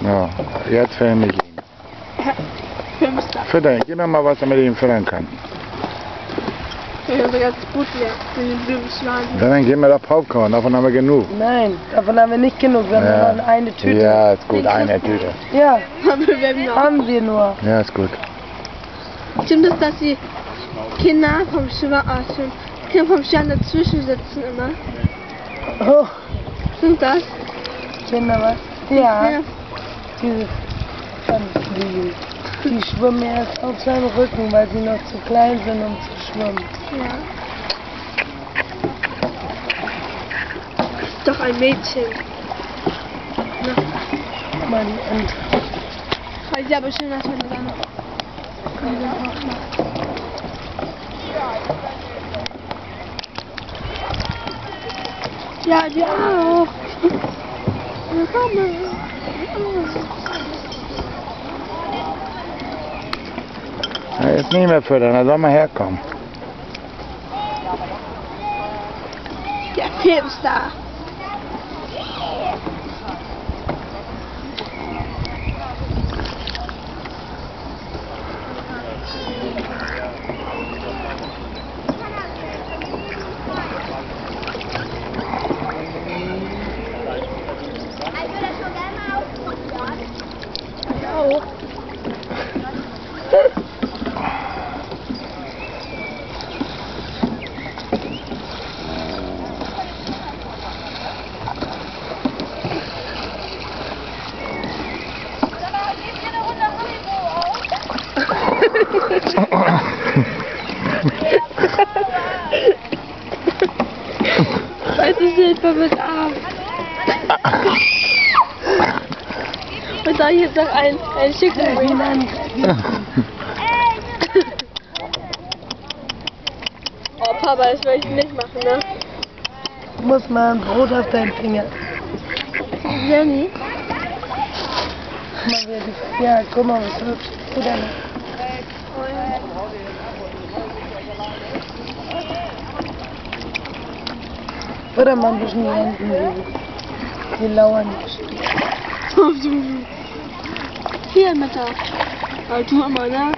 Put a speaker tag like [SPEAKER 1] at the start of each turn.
[SPEAKER 1] Ja, jetzt filme ich ihn.
[SPEAKER 2] Filmstar.
[SPEAKER 1] Füttern, gib mir mal was, damit ich ihn füttern kann.
[SPEAKER 2] Ja, so ganz gut. Für den blöden Schwan.
[SPEAKER 1] Dann gib mir doch Popcorn, davon haben wir genug.
[SPEAKER 3] Nein, davon haben wir nicht genug. Wir
[SPEAKER 1] Ja.
[SPEAKER 3] haben nur eine Tüte.
[SPEAKER 1] Ja, ist gut, eine Tüte.
[SPEAKER 3] Ja,
[SPEAKER 2] wir
[SPEAKER 3] haben wir nur.
[SPEAKER 1] Ja, ist gut.
[SPEAKER 2] Stimmt es, dass die Kinder vom Schwan, ah. Kinder vom Stern dazwischen sitzen immer?
[SPEAKER 3] Oh,
[SPEAKER 2] Stimmt das?
[SPEAKER 3] Kinder, was? Ja,
[SPEAKER 2] Ja.
[SPEAKER 3] Diese ganz lieb. Die schwimmen erst auf seinem Rücken, weil sie noch zu klein sind, um zu schwimmen.
[SPEAKER 2] ja. Ist doch ein Mädchen.
[SPEAKER 3] Mal, die Ente.
[SPEAKER 2] Weil sie aber schön, dass man da noch. Ja, die auch.
[SPEAKER 1] Ja, jetzt nicht mehr füttern, da soll mal herkommen.
[SPEAKER 2] Der Filmstar. Auch. Weiße Silber mit Arm. Und da jetzt noch ein, ein Chicken Wing. Oh Papa, das will ich nicht machen, ne?
[SPEAKER 3] Du musst mal ein Brot auf deinen Finger.
[SPEAKER 2] Jenny?
[SPEAKER 3] Ja, guck mal, was hübsch. Oder nicht? Oder mal ein bisschen die Enten, die, die lauern nicht.
[SPEAKER 2] Hier, Mittag. Also, tu immer, ne?